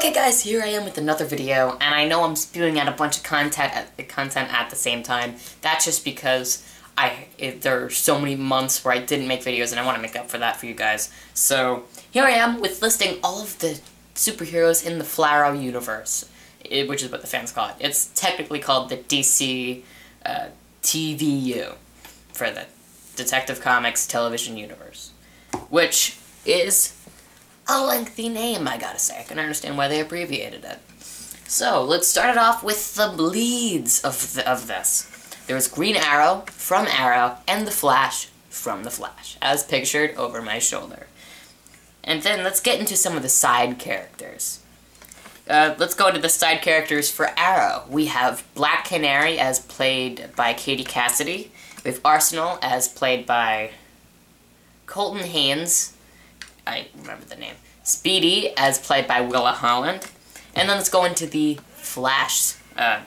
Okay guys, here I am with another video, and I know I'm spewing out a bunch of content at, content at the same time. That's just because I it, there are so many months where I didn't make videos, and I want to make up for that for you guys. So, here I am with listing all of the superheroes in the Flarrow universe, it, which is what the fans call it. It's technically called the DC uh, TVU, for the Detective Comics Television Universe, which is a lengthy name, I gotta say. I can understand why they abbreviated it. So, let's start it off with the leads of, the, of this. There's Green Arrow from Arrow, and The Flash from The Flash, as pictured over my shoulder. And then let's get into some of the side characters. Uh, let's go to the side characters for Arrow. We have Black Canary as played by Katie Cassidy. We have Arsenal as played by Colton Haynes. I remember the name. Speedy as played by Willa Holland. And then let's go into the Flash uh,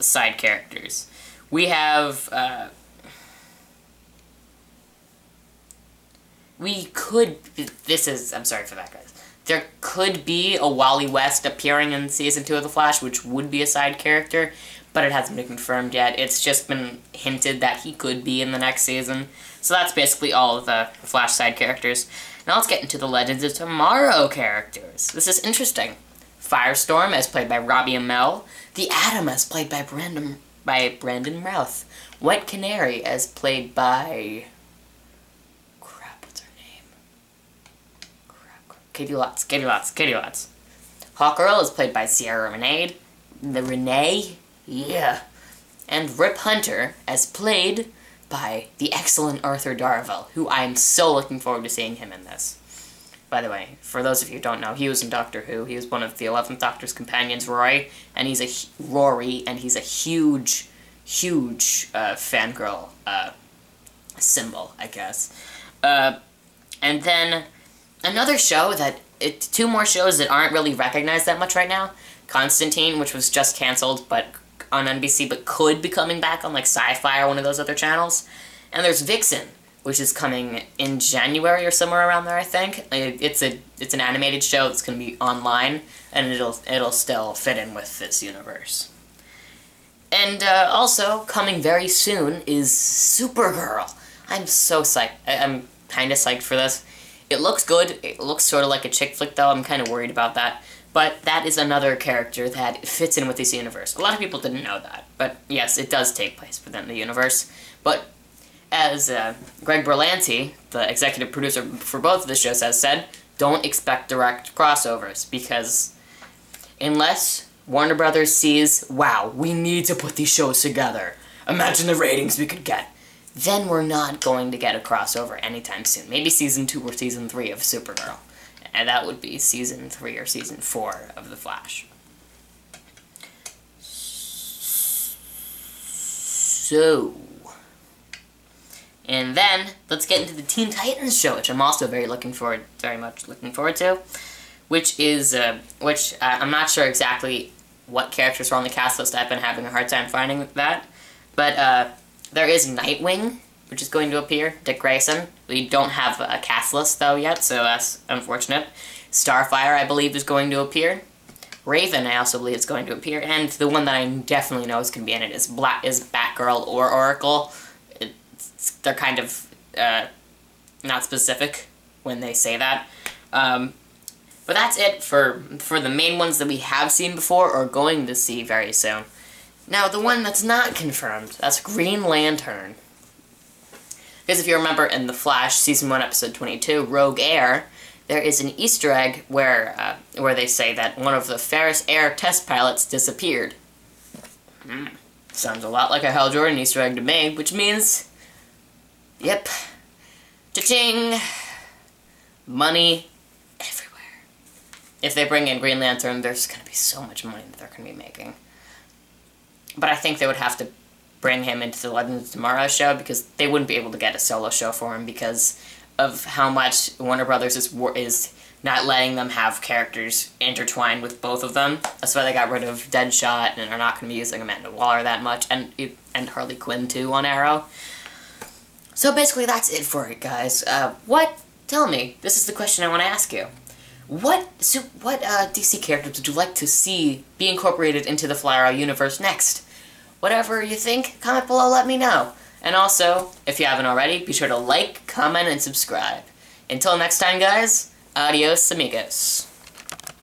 side characters. We have... Uh, we could... This is... I'm sorry for that, guys. There could be a Wally West appearing in Season 2 of The Flash, which would be a side character, but it hasn't been confirmed yet. It's just been hinted that he could be in the next season. So that's basically all of the Flash side characters. Now let's get into the Legends of Tomorrow characters. This is interesting. Firestorm, as played by Robbie Amell. The Atom, as played by Brandon, by Brandon Routh. White Canary, as played by... Crap, what's her name? Crap, crap. Caity Lotz, Caity Lotz, Caity Lotz. Hawkgirl is played by Ciara Renee. The Renee? Yeah. And Rip Hunter, as played by the excellent Arthur Darvill, who I am so looking forward to seeing him in this. By the way, for those of you who don't know, he was in Doctor Who. He was one of the 11th Doctor's companions, Roy, and he's a Rory, and he's a huge, huge uh, fangirl uh, symbol, I guess. Uh, and then another show that it, two more shows that aren't really recognized that much right now. Constantine, which was just canceled, but on NBC, but could be coming back on like Sci-Fi or one of those other channels. And there's Vixen, which is coming in January or somewhere around there, I think. It's a it's an animated show that's going to be online, and it'll it'll still fit in with this universe. And uh, also coming very soon is Supergirl. I'm so psyched. I, I'm kind of psyched for this. It looks good. It looks sort of like a chick flick, though. I'm kind of worried about that. But that is another character that fits in with this universe. A lot of people didn't know that, but yes, it does take place within the universe. But as uh, Greg Berlanti, the executive producer for both of the shows, has said, don't expect direct crossovers, because unless Warner Brothers sees, wow, we need to put these shows together, imagine the ratings we could get, then we're not going to get a crossover anytime soon. Maybe season 2 or season 3 of Supergirl and that would be season 3 or season 4 of The Flash. So, and then let's get into the Teen Titans show, which I'm also very looking forward, very much looking forward to, which is, uh, which uh, I'm not sure exactly what characters are on the cast list. I've been having a hard time finding that, but uh, there is Nightwing, which is going to appear, Dick Grayson. We don't have a cast list, though, yet, so that's unfortunate. Starfire, I believe, is going to appear. Raven, I also believe, is going to appear. And the one that I definitely know is going to be in it is, Black, is Batgirl or Oracle. It's, they're kind of uh, not specific when they say that. Um, but that's it for, for the main ones that we have seen before or going to see very soon. Now, the one that's not confirmed, that's Green Lantern. Because if you remember in The Flash, Season 1, Episode 22, Rogue Air, there is an Easter egg where, uh, where they say that one of the Ferris Air test pilots disappeared. Mm. Sounds a lot like a Hal Jordan Easter egg to me, which means... Yep. Cha-ching! Money everywhere. If they bring in Green Lantern, there's going to be so much money that they're going to be making. But I think they would have to bring him into the Legends of Tomorrow show because they wouldn't be able to get a solo show for him because of how much Warner Brothers is is not letting them have characters intertwined with both of them. That's why they got rid of Deadshot and are not going to be using Amanda Waller that much, and and Harley Quinn too on Arrow. So basically, that's it for it, guys. Uh, what? Tell me. This is the question I want to ask you. What so what uh, DC characters would you like to see be incorporated into the Fly Arrow universe next? Whatever you think, comment below, let me know. And also, if you haven't already, be sure to like, comment, and subscribe. Until next time, guys, adios amigos.